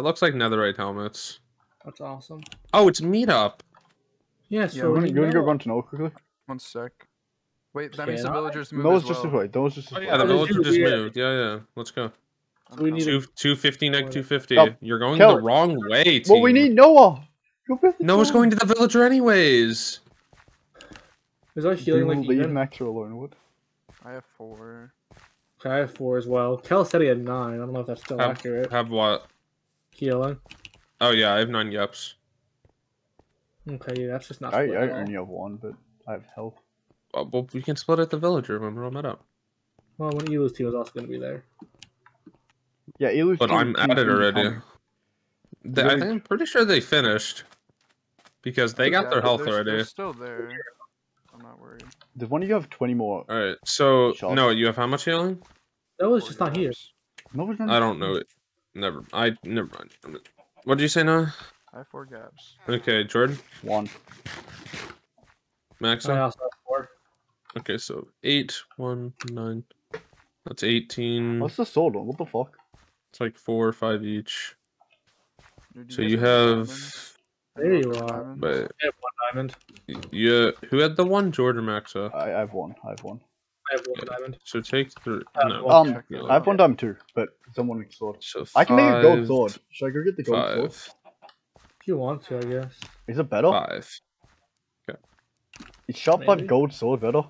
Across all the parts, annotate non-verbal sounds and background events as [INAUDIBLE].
That looks like netherite helmets. That's awesome. Oh, it's meetup. Yeah, Yeah, so You we want to go run to Noah quickly? One sec. Wait, that means the villagers move Noah's as just well. this way. Noah's just this Oh yeah, the Oh, they villager just yeah. moved. Yeah, yeah. Let's go. So we need Two two fifty neg Or- two fifty. Stop. You're going Kill. the wrong way. Team. Well, we need Noah. Go with the Noah's Noah. going to the villager anyways. Is our Do healing like leave even? Max alone, would? I have four. Okay, I have four as well. Kel said he had nine. I don't know if that's still Have- accurate. Have what? Healing. Oh yeah, I have nine yeps. Okay, yeah, that's just not. I, I only have one, but I have health. Uh, well, we can split at the villager when we're all met up. Well, when Elu's team is also going to be there. Yeah, Elu's But team- I'm at it already. coming. They, I think I'm pretty sure they finished because they got Yeah, their health they're, already. They're still there. I'm not worried. Does one of you have 20 more? All right, so Shots. no, you have how much healing? That was Four just not here. gaps. Noah's I don't know it. Never. I never mind. What did you say now? I have four gaps. Okay, Jordan, One. Max. I also have four. Okay, so eight, one, nine. That's eighteen. What's the sword on? What the fuck? It's like four or five each. Dude, So you have a? There you are. but I have one diamond. yeah, who had the one? Jordan Maxa. I, I have one. I have one. I have one diamond. So take three. Uh, No. Um, check no. it I have out. one diamond too, but someone needs sword. So I can make a gold sword. Should I go get the gold sword? If you want to, I guess. Is it better? Five. Okay. Is sharp five Maybe. gold sword better?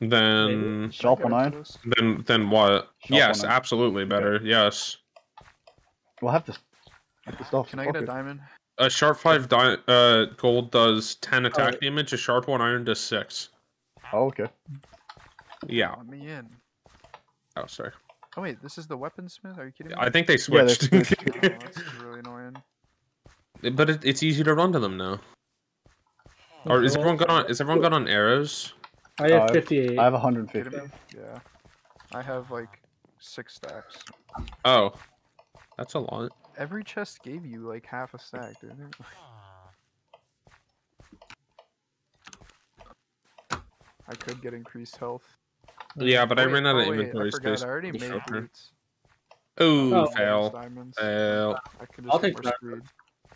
Then, Sharp Get one iron? this. then, then what? Sharp yes, absolutely better. Yes. We'll have to. Have to stuff. Can I Fuck get a diamond? A sharp five di- uh gold does ten attack damage. A sharp one iron does six. Oh, okay. Yeah. Let me in. Oh, sorry. Oh wait, this is the weaponsmith? Are you kidding me? I think they Yeah, switched. switched. [LAUGHS] Oh, that's really annoying. but it, it's easy to run to them now. Or is Okay, everyone got on? Is everyone good on arrows? I Uh, have 58. I have Kidding 150. Yeah. I have like six stacks. Oh, that's a lot. Every chest gave you like half a stack, didn't it? [LAUGHS] I could get increased health. Yeah, but I Oh, ran out oh, of wait, inventory I space. I already for made boots. Ooh, Oh. Fail. Diamonds. Fail. I could I'll take that. screwed.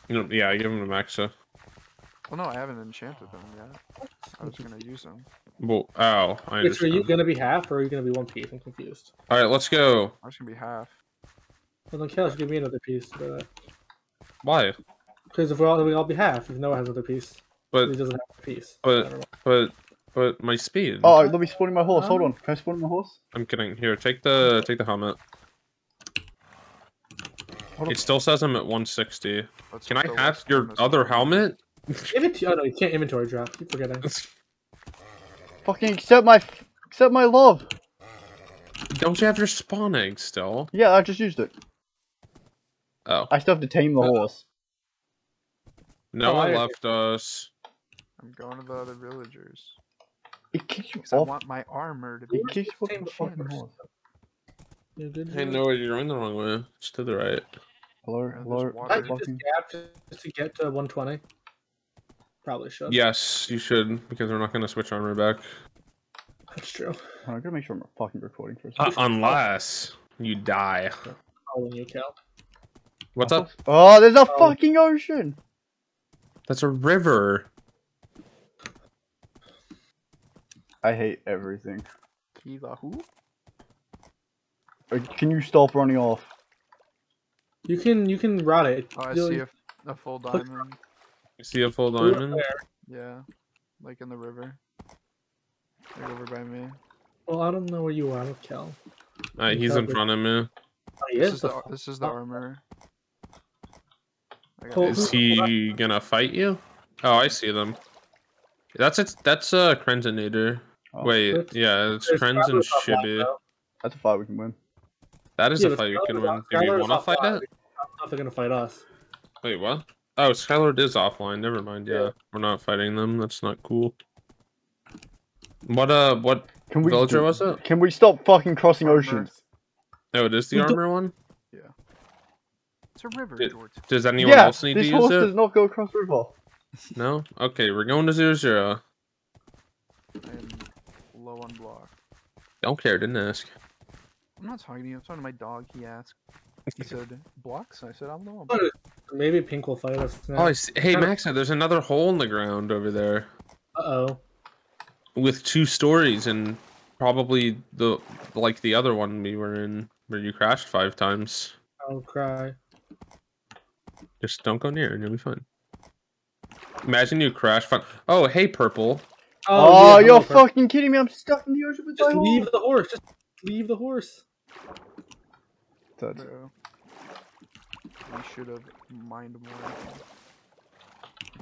No, yeah, I give him to Maxa. Well, no, I haven't enchanted them yet. I was gonna use them. Well, oh, I Wait, so are you going to be half or are you going to be one piece? I'm confused. All right, let's go. I was gonna be half. Well, then Kel should give me another piece for that. Uh, Why? Because if we're all, we all be half, if Noah has another piece. But he doesn't have a piece. but- but but my speed. Oh, let me spawn in my horse. Hold Um, on. Can I spawn in my horse? I'm kidding. Here, take the take the helmet. It still says I'm at 160. Let's Can I the have your other helmet? Inventory. Oh no, you can't inventory drop. Keep forgetting. [LAUGHS] Fucking accept my accept my love. Don't you have your spawn egg still? Yeah, I just used it. Oh, I still have to tame the Uh, horse. no Oh, one I- left us. I'm going to the other villagers. It kicks you Because I off. want my armor to be. It kicks you off Tame the the fucking horse. horse. Good, Hey, Joe? no, you're going the wrong way. It's to the right. Hello, there's hello. I Alright, could just Fucking... gap just to get to 120. Probably should. Yes, you should, because we're not going to switch armor back. That's true. I'm gonna make sure I'm fucking recording for a Uh, second. [LAUGHS] unless you die. Following you, Cal. What's up? Oh, there's a Oh. fucking ocean. That's a river. I hate everything. Kiva who? Uh, Can you stop running off? You can you can route it. Oh, I You'll- see a, a full diamond. You see a full diamond? Yeah, like in the river. Right over by me. Well, I don't know where you are, with Cal. Uh, he's in front of me. Oh, he This is is the the this is the oh. armor. I got Well, it. Is who- he gonna fight you? Oh, I see them. That's it. That's uh Krenzenator. Oh, Wait, It's- yeah, it's There's Krenz and offline, Shibby. That's a fight we can win. That is Yeah, a fight you can win. off- Do you want to fight offline. it? I don't know if they're gonna fight us. Wait, what? Oh, Skylar is offline. Never mind. Yeah, Yeah. we're not fighting them. That's not cool. What uh, what Can we? villager was it? Can we stop fucking crossing Armor. oceans? Oh, it is the We armor one. Yeah. It's a river, Did- George. Does anyone Yeah, else need to this use horse does not go across river. No. Okay, we're going to zero zero. I am low on block. Don't care. Didn't ask. I'm not talking to you. I'm talking to my dog. He asked. He said [LAUGHS] blocks. I said I don't know. Maybe pink will fight us tonight. Oh. I see. hey Kinda- Maxa, there's another hole in the ground over there Uh oh. with two stories and probably the like the other one we were in where you crashed five times. I'll cry. Just don't go near and you'll be fine. Imagine you crash fun. Oh, hey purple. Oh, oh, yeah, you're hello, Purple. fucking kidding me! I'm stuck in the ocean with Just my leave horse. the horse. Just leave the horse. Dad, Bro. We should have mined more.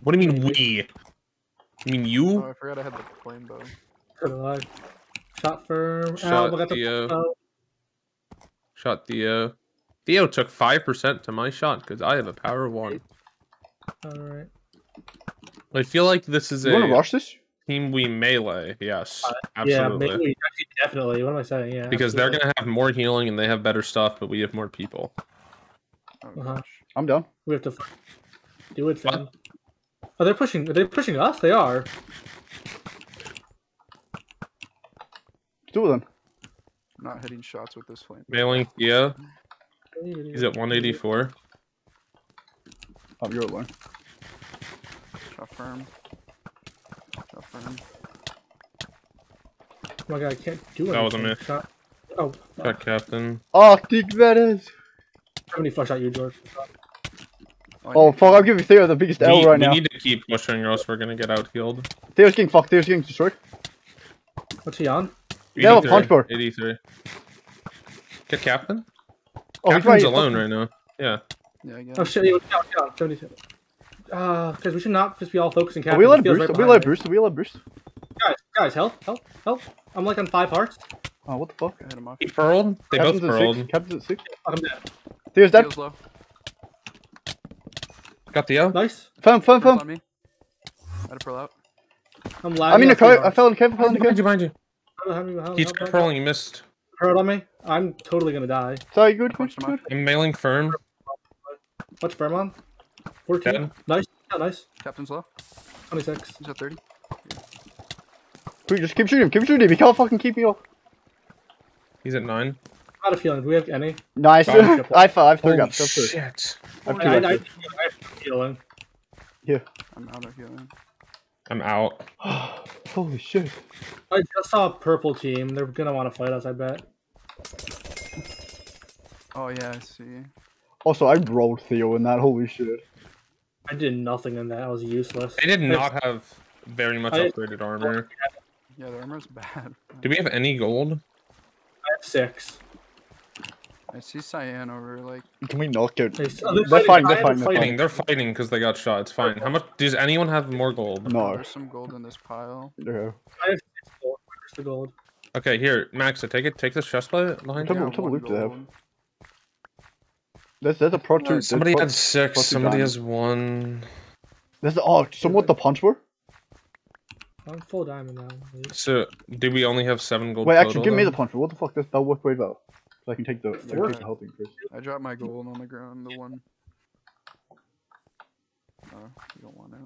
What do you mean we? You mean you? Oh, you? I forgot I had the flame bow. So do I. Shot firm. Ah, shot Ow, I the Theo. oh, Shot Theo. Theo took five percent to my shot because I have a power of one. All right. I feel like this is you want to a rush this? Team we melee. Yes, Uh, Yeah, absolutely. maybe. Definitely. What am I saying? Yeah. because they're gonna have more healing and they have better stuff, but we have more people. Oh Uh-huh. I'm done. We have to do it, fam. Oh, they're pushing. Are they pushing us? They are. Do it then. I'm not hitting shots with this flame. Mailing Theo, he's at 184. Oh, you're alone. Shot firm. Shot. Oh my god, I can't do it. That was a miss. Shot. Oh, Got captain. Oh, Arctic Vetters. how many flush out you, George? Oh fuck! I'm giving Theo the biggest We, L right we now. need to keep pushing or else we're gonna get out healed. Theo's getting fucked. Theo's getting destroyed. What's he on? Yeah, a punch bar. 83. Get captain? Oh, he's Captain's alone right now. Yeah. Yeah, I Oh guess. shit, he was down, down, 72. Ah, because we should not just be all focusing Are we allowed Feels boost? right Are we behind allowed me. Are we allowed boost? Guys, guys, help, help, help. I'm like on five hearts. Oh, what the fuck? I hit him off. He pearled? They Captain's both at pearled. six. Captain's at six. I'm dead. Theo's dead. Feels low. Got the O? Nice. Found, found, Pearl's found. me. I had a pearl out. I'm I'm in the at cave. I fell in the cave. I fell in the Behind you, behind you. Help me, help me, He help tried me. pearling, you missed. Hurt on me. I'm totally gonna die. Sorry, good, good, Punched him good. I'm mailing firm. What's firm on? 14. Ten. Nice. Yeah, nice. Captain's low. 26. He's at 30. Dude, just keep shooting him. Keep shooting him. He can't fucking keep me off. He's at nine. Out of healing. Do we have any? Nice. Found. [LAUGHS] I have I have three Holy gaps. Shit. I have I, two I, I, I gaps. have healing. I'm out of healing. I'm out. [GASPS] Holy shit. I just saw a purple team. They're gonna want to fight us, I bet. Oh yeah, I see. Also, I rolled Theo in that. Holy shit. I did nothing in that. I was useless. They did not have very much I- upgraded armor. Yeah, the armor's bad. Do we have any gold? I have six. I see cyan over like. Can we knock out? They, oh, They're fine, they're I fine, they're Fighting. They're fighting because they got shot. It's fine. How much? Does anyone have more gold? No. There's some gold in this pile. No. I have six gold. Where's the gold? Okay, here, Maxa, take it. Take this chest plate behind Double- you. Yeah, double one loop they have. Gold. There's, there's a pro two. there's Somebody pro- had six. plus two Somebody diamonds. has one. There's the oh, somewhat the punch were. I'm full diamond now. please. So, do we only have seven gold? Wait, actually, total give me the then? punch. What the fuck? This that'll work quite well. So I can take the, I can take the health increase. I dropped my gold on the ground. The one. Oh, you don't want it.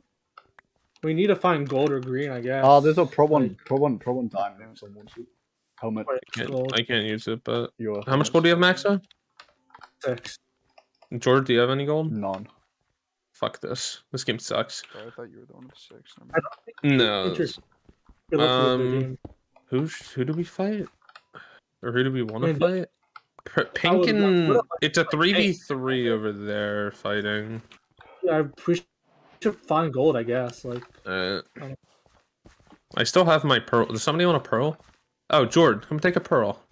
We need to find gold or green, I guess. Ah, there's a pro one, Like, pro one, pro one diamond in someone's helmet. wait, Can't- gold I can't use it, but You're how much gold do you have, Maxa? six. George, do you have any gold? none. Fuck this. This game sucks. Sorry, I thought you were the one with six. I don't think No. Interesting. Good luck with the Um. Who who do we fight? Or who do we want to fight? P- Pink and it's a three v three over there fighting. Yeah, we should find gold, I guess. Like, Uh, I still have my pearl. Does somebody want a pearl? Oh, Jord, come take a pearl.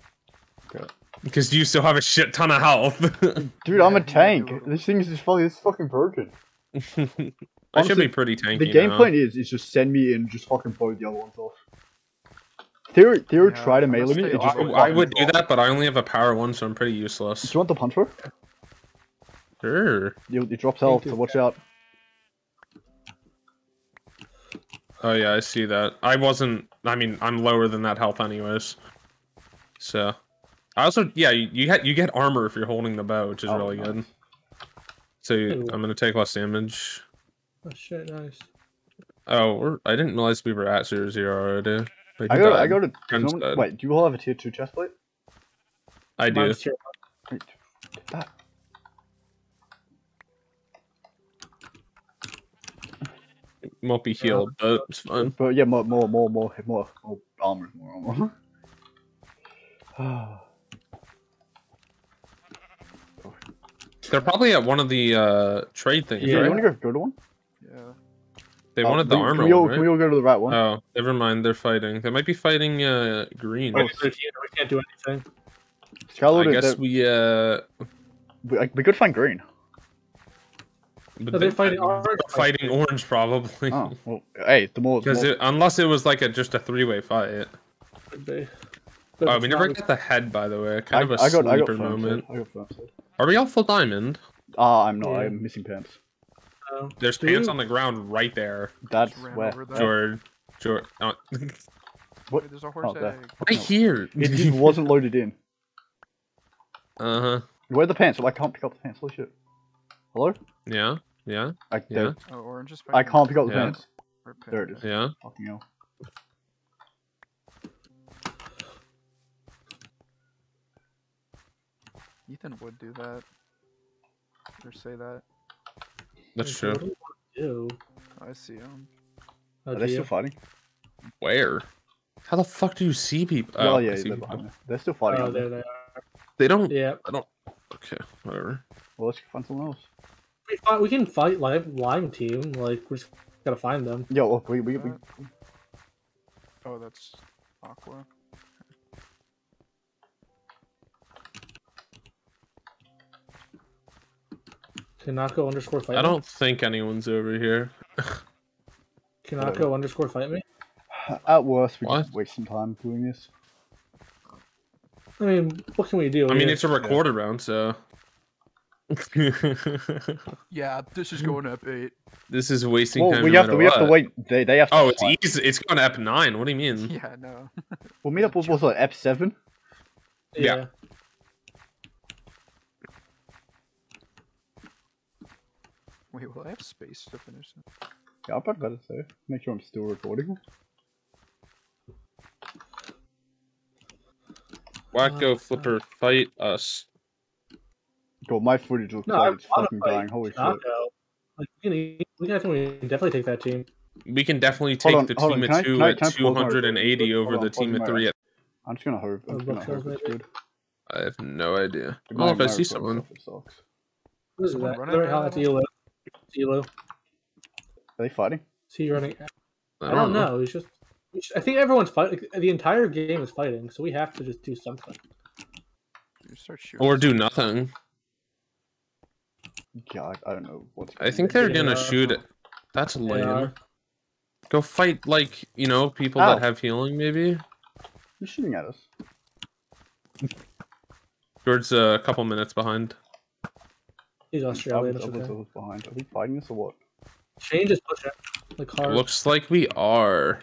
Okay. Because you still have a shit ton of health. [LAUGHS] Dude, I'm a tank. This thing is just fucking, this is fucking broken. [LAUGHS] I should be pretty tanky. The game now. plan is, is just send me in, just fucking blow the other ones off. Theo, Theo Yeah, try to melee me. stay just I, I would do flops. that, but I only have a power one, so I'm pretty useless. Do you want the punch for? Sure. You, it drops health, so watch out. Oh yeah, I see that. I wasn't. I mean, I'm lower than that health, anyways. So, I also, yeah, you, you get you get armor if you're holding the bow, which is oh, really nice. good. So Ooh. I'm gonna take less damage. Oh shit, nice. Oh, I didn't realize we were at zero zero already. I go, I go to. Someone, wait, do you all have a tier two chest plate? I do. Wait, that. Might be healed, yeah. but it's fine. But yeah, more, more, more, more, more armor, more armor. [LAUGHS] [SIGHS] [SIGHS] [SIGHS] They're probably at one of the uh, trade things, Yeah. You want to go go to one? Yeah. They Oh, wanted the we- armor Can we, all, one, can we all go to the right one? Oh, never mind. They're fighting. They might be fighting uh, green. We're 13, we can't do anything. Skylar, I guess we uh, we, like, we could find green. but No, they're they- fighting orange. fighting orange probably. Oh, well, hey, the more. Because more unless it was like a just a three way fight. Could be. Oh, we never not- get the head by the way. I, Kind of a I got, I got moment. I got firm set. Are we all full diamond? Ah, I'm not. Yeah. I'm missing pants. no. There's Do pants you- on the ground right there. That's Just ran where. over. George, George, uh, What? [LAUGHS] Wait, there's a horse Oh, there. egg. right here. It just wasn't loaded in. uh huh. Where are the pants? Well, I can't pick up the pants. Holy shit. Hello? Yeah. Yeah. I, Yeah. Oh, orange is I can't pick up the Yeah. pants. There it is. Yeah. Fucking hell. Ethan would do that. Or say that. That's true. do you want to do? I see him. Oh, Are they still fighting? Where? How the fuck do you see people? Oh, I yeah, see they're people. They're still fighting. Oh, there they are. They don't. Yeah. I don't. Okay. Whatever. Well, let's find someone else. We, fi- we can fight lime, lime team. Like, we just gotta find them. Yo, look, we, we, we, Oh, that's Aqua. Kanako underscore fight I don't think anyone's over here. Kanako underscore fight me. at worst, we What? just waste some time doing this. I mean, what can we do? I mean, it's a recorded round, so. [LAUGHS] Yeah, this is going up eight. this is wasting Well, time. we no have to, matter we have to wait. They, they have to. Oh, it's fight. easy. It's going to Ep nine. What do you mean? [LAUGHS] Yeah, no. We'll meet up with what's like F seven. yeah. yeah. Wait, will I have space to finish it? Yeah, I'd better say. Make sure I'm still recording. Wacko oh, Flipper, fight us. God, my footage looks No, like it's fucking dying. Holy shit. Kanako. Like, we can, we can, I think we can definitely take that team. We can definitely take on, the hold on, team can I- at two I- at can I pause my 280 over Hold the team pause at my three. recording. I'm just gonna hope. I'm just gonna look, hope it's good. I have no idea. My- Oh, if I see someone. stuff, it sucks. What is Someone that? running They're out that Elo. Elo. Are they fighting? See you running. I I don't know. It's just. I think everyone's fighting. The entire game is fighting, so we have to just do something. Start. Or do nothing. Yeah, I, I don't know what's. I think they're Yeah. gonna shoot it. That's They lame. are. Go fight like you know people Ow. that have healing. Maybe. Who's shooting at us? George's a couple minutes behind. He's I Australian. was, It's I was, I okay. was behind. Are we fighting us or what? Change is pushing. Like hard. Looks like we are.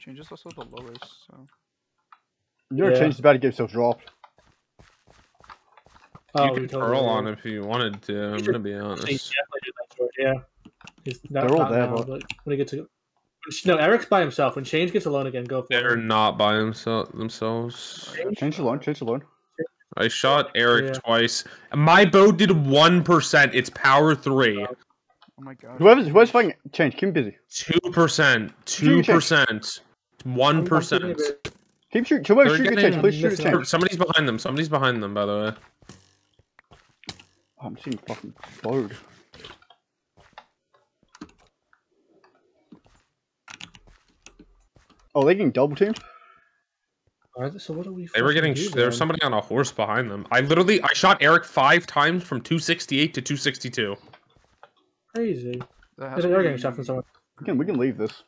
Change is also the lowest, so. Your Yeah. change is about to get himself dropped. oh, you we can totally pearl will. on if you wanted to. I'm should- gonna be He's honest. definitely do that, George. Yeah. He's not, They're all there, now, but- but when he gets to. No, Eric's by himself. When Change gets alone again, go for They're it. not by himself themselves. Change alone. Change alone. I shot Eric Yeah. twice. My bow did one percent. It's power three. Oh my god. Whoever's whoever's fucking change. Keep him busy. Two percent. Two percent. One I'm- I'm shooting a percent. bit- Keep shooting. Whoever's They're shooting, change. Please shoot at change. Somebody's behind them. Somebody's behind them. By the way. Oh, I'm seeing fucking load. Oh, they're getting double teamed. Alright, so what do we? They were fucking getting. do there was somebody on a horse behind them. I literally. I shot Eric five times from 268 to 262. crazy. They're be- getting shot from someone. We can we can leave this.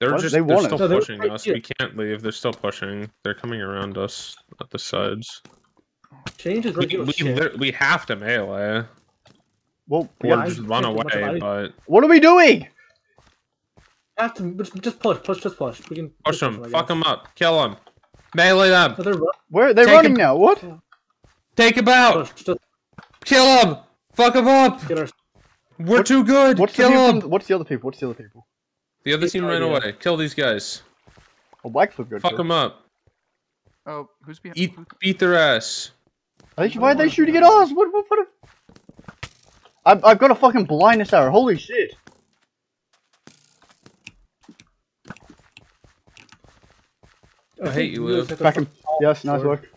They're What? just. They They are want still us. No, they're pushing right us. here. We can't leave. They're still pushing. They're coming around us at the sides. Change is We, we, shit. we have to melee Well, or Yeah, I just run away. But what are we doing? Have to just, just push, push, just push. We can push just them. I Fuck them up. Kill them. Melee them. Oh, they're ru- Where they're Take running him. now? What? Take them out. push, just Kill them. Fuck them up. get our. We're What- too good. What's Kill the them. people? What's the other people? What's the other people? The other team ran idea. away. Kill these guys. Oh, Black's look good. Fuck too. them up. Oh, who's behind? Eat, who- beat their ass. Are they, why are they shooting at us? What? What? what a... I've, I've got a fucking blindness arrow. Holy shit! I hate you, Lou. just Back him. fucking- Yes, nice Sorry. work.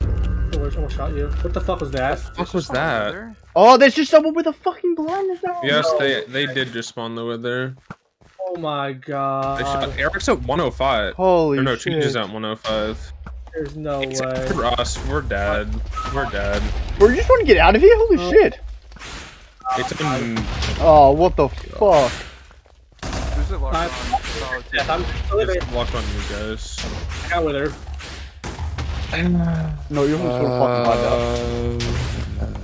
Oh, I almost shot you. What the fuck was that? What was that? Oh, there's just someone with a fucking blindness now. Yes, they they did just spawn the wither. Oh my They god. shot, Eric's at 105. Holy Or no, shit. Cheech is at 105. There's no Except way. for us, we're dead. We're dead. Bro, you just want to get out of here? Holy Oh. shit. It's Oh, what the fuck? Who's it locked I'm- on? Solid Yeah. I'm still in locked on you guys. I got with her. [SIGHS] No, you're just gonna fucking find out. Uh,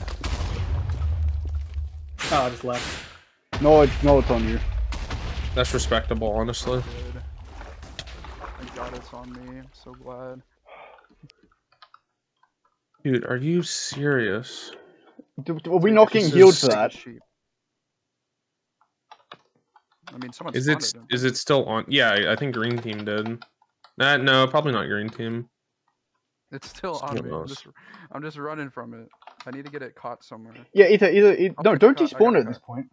oh, I just left. No, it's no, it's on you. That's respectable, honestly. Good. Thank God it's on me. I'm so glad. Dude, are you serious? Do- do- Are we not getting This healed for that? Sheep. I mean, someone Is it him. is it still on? Yeah, I- I think green team did. Nah, no, probably not green team. It's still on me. I'm just, I'm just running from it. I need to get it caught somewhere. Yeah, either, either, either I'll no, don't it up, despawn it it. at this point.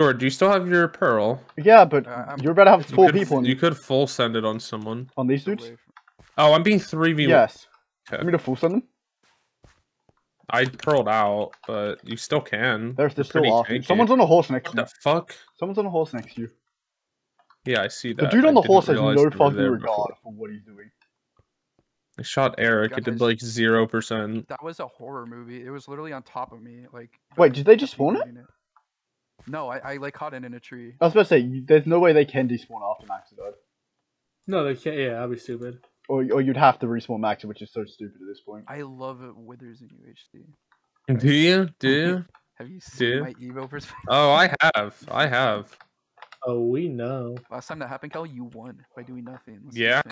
Sure. do you still have your pearl? Yeah, but Uh, you're about to have it's four could, people on, you could full send it on someone. on these dudes. Oh, I'm being three v. One. Yes. Okay. Want me to full send them? I pearled out, but you still can. They're, they're still off. tanky. Someone's on a horse next to you. the fuck? Someone's on a horse next to you. Yeah, I see that. The dude on I the horse has no fucking there regard before. for what he's doing. I shot Eric. It did like zero percent. That was a horror movie. It was literally on top of me. Like. Wait, did they just spawn it? eating No, I, I like caught it in a tree. I was about to say, there's no way they can despawn after Max died. No, they can't. Yeah, that'd be stupid. Or, or you'd have to respawn Max, which is so stupid at this point. I love it withers in UHC. Do you? Do you? Have you seen Dude. my Evo perspective? oh, I have. I have. Oh, we know. Last time that happened, Kel, you won by doing nothing. Let's Yeah?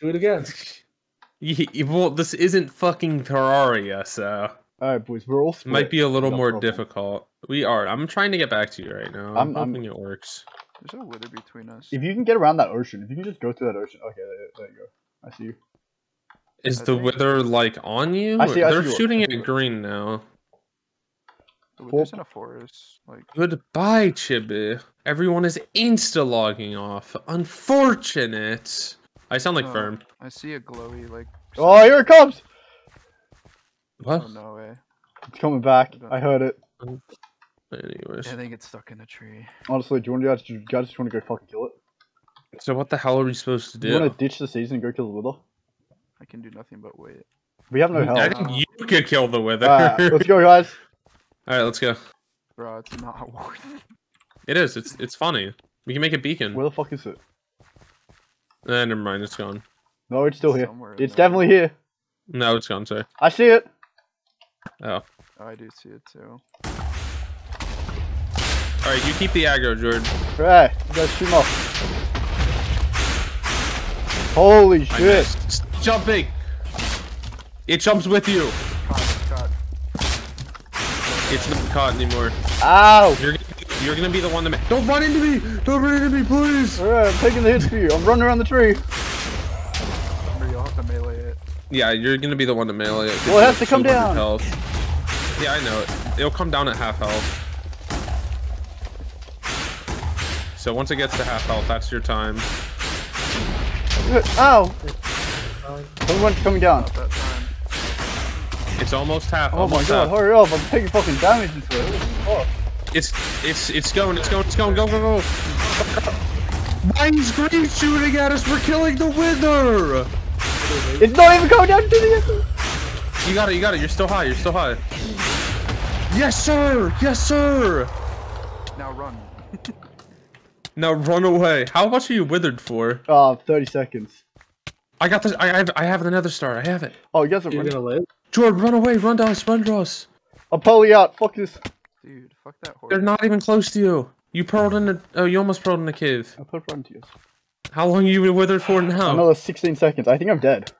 Do it again. [LAUGHS] Ye- well, this isn't fucking Terraria, so Alright, boys, we're all it split. might be a little No more problem. difficult. We are. I'm trying to get back to you right now. I'm- I'm, I'm- hoping it works. There's a wither between us. If you can get around that ocean, if you can just go through that ocean. Okay, there, there you go. I see you. Is I the think- wither like on you? I see- I They're see shooting I at green now. The Four- wither's in a forest. Like, Goodbye, Chibi. Everyone is insta logging off. Unfortunate. I sound like Oh. Firm. I see a glowy, like. Oh, here it comes! What? Oh, no way. It's coming back. don't- I heard it. Anyways. I think it's stuck in a tree. Honestly, do you want to guys, do you guys just want to go fucking kill it? So what the hell are we supposed to Do do? you want to ditch the season and go kill the wither? I can do nothing but wait. We have no help. I think you could kill the wither. Alright, let's go, guys. [LAUGHS] Alright, let's go. Bro, it's not [LAUGHS] worth it. It is. It's it's funny. We can make a beacon. Where the fuck is it? Eh, never mind. It's gone. No, it's still here. Somewhere in It's there. definitely here. No, it's gone. Sorry. I see it. Oh. Oh, I do see it too. All right. You keep the aggro, Jordan. Right, you guys shoot him off. Holy shit. missed. Stop Jumping. It jumps with you. Caught, caught. It's not caught anymore. Ow! You're you're gonna be the one that. Ma- Don't run into me. Don't run into me, please. Alright, I'm taking the hits for you. I'm running around the tree. Remember, you'll have to melee it. Yeah, you're gonna be the one to melee it. Well, it you has have to come down. Health. Yeah, I know it. It'll come down at half health. So once it gets to half health, that's your time. Ow! Fine. Someone's coming down. Not that time. It's almost half. Oh my god, half. hurry up. I'm taking fucking damage into it. What It's it's it's going. It's going. It's going. Go go go. Why is green shooting at us? We're killing the wither. It's not even going down to the You got it. You got it. You're still high. You're still high. Yes, sir. Yes, sir. Now run. [LAUGHS] Now run away. How much are you withered for? Uh, 30 seconds. I got this. I have. I have another star. I have it. Oh, you guys are You're running. gonna live? Jordan, run away. Run to us. Run to us. I'm poly out. Fuck this. Dude, fuck that horse. They're not even close to you. You pearled in a. Oh, you almost pearled in a cave. I put run to you. How long you been withered for now? Another 16 seconds. I think I'm dead.